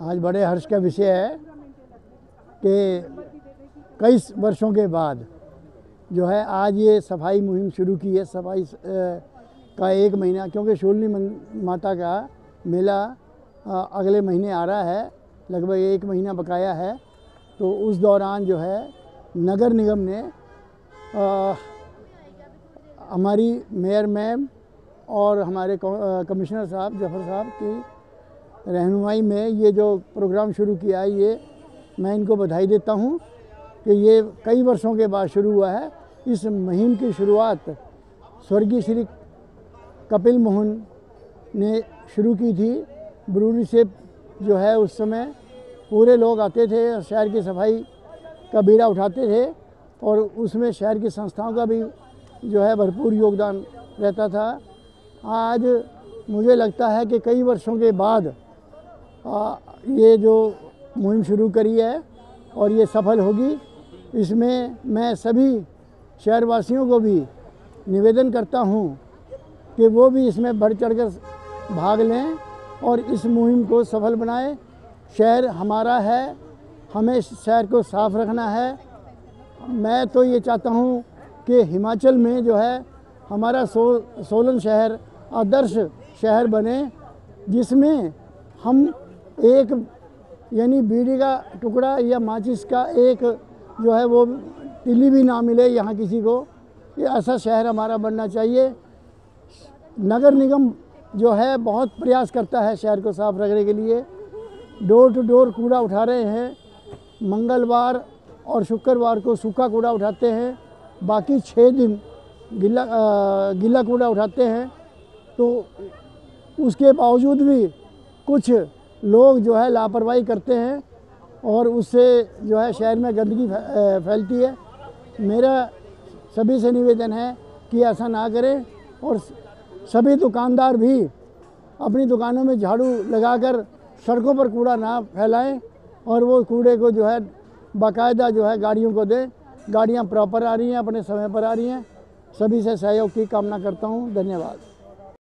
आज बड़े हर्ष का विषय है कि कई वर्षों के बाद जो है आज ये सफ़ाई मुहिम शुरू की है, सफ़ाई का एक महीना, क्योंकि शूलनी माता का मेला अगले महीने आ रहा है, लगभग एक महीना बकाया है। तो उस दौरान जो है नगर निगम ने हमारी मेयर मैम और हमारे कमिश्नर साहब, ज़फ़र साहब की रहनुमाई में ये जो प्रोग्राम शुरू किया है, ये मैं इनको बधाई देता हूँ कि ये कई वर्षों के बाद शुरू हुआ है। इस मुहिम की शुरुआत स्वर्गीय श्री कपिल मोहन ने शुरू की थी। ब्रूरी से जो है उस समय पूरे लोग आते थे और शहर की सफ़ाई का बीड़ा उठाते थे और उसमें शहर की संस्थाओं का भी जो है भरपूर योगदान रहता था। आज मुझे लगता है कि कई वर्षों के बाद ये जो मुहिम शुरू करी है और ये सफल होगी, इसमें मैं सभी शहरवासियों को भी निवेदन करता हूँ कि वो भी इसमें बढ़ चढ़कर भाग लें और इस मुहिम को सफल बनाएँ। शहर हमारा है, हमें शहर को साफ़ रखना है। मैं तो ये चाहता हूँ कि हिमाचल में जो है हमारा सो, सोलन शहर आदर्श शहर बने, जिसमें हम एक, यानी बीड़ी का टुकड़ा या माचिस का एक जो है वो तिल्ली भी ना मिले यहाँ किसी को। ये ऐसा शहर हमारा बनना चाहिए। नगर निगम जो है बहुत प्रयास करता है शहर को साफ़ रखने के लिए। डोर टू डोर कूड़ा उठा रहे हैं। मंगलवार और शुक्रवार को सूखा कूड़ा उठाते हैं। बाकी छः दिन गीला गीला कूड़ा उठाते हैं। तो उसके बावजूद भी कुछ लोग जो है लापरवाही करते हैं और उससे जो है शहर में गंदगी फैलती है। मेरा सभी से निवेदन है कि ऐसा ना करें और सभी दुकानदार भी अपनी दुकानों में झाड़ू लगाकर सड़कों पर कूड़ा ना फैलाएँ और वो कूड़े को जो है बाकायदा जो है गाड़ियों को दें। गाड़ियाँ प्रॉपर आ रही हैं, अपने समय पर आ रही हैं। सभी से सहयोग की कामना करता हूँ। धन्यवाद।